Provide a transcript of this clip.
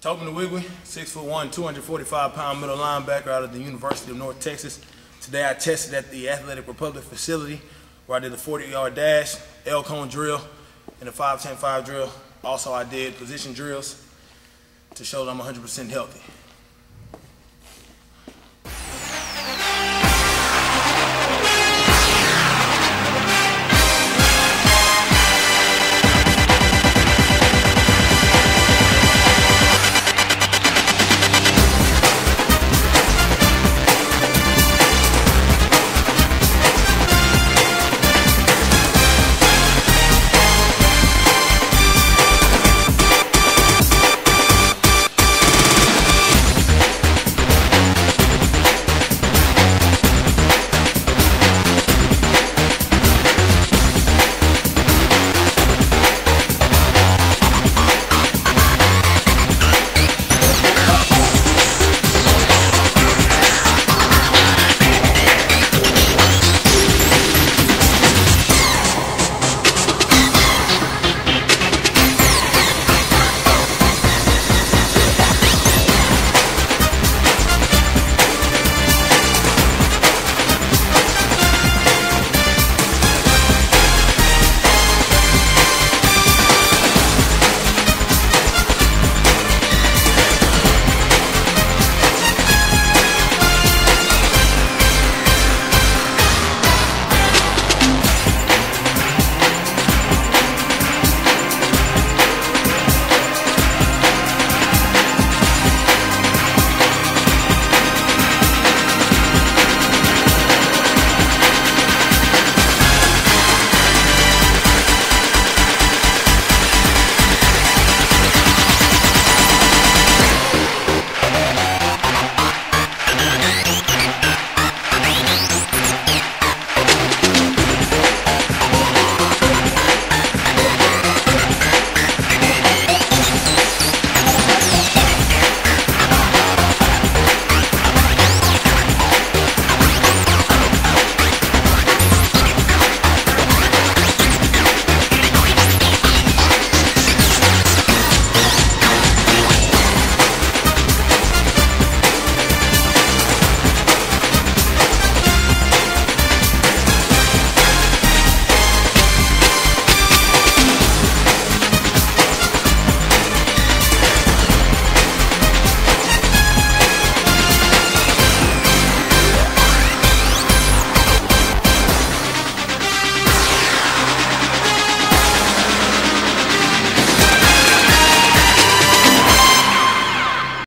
Tobe Nwigwe, six foot one, 245 pound middle linebacker out of the University of North Texas. Today I tested at the Athletic Republic facility where I did the 40 yard dash, L cone drill, and the 5 10 5 drill. Also, I did position drills to show that I'm 100% healthy.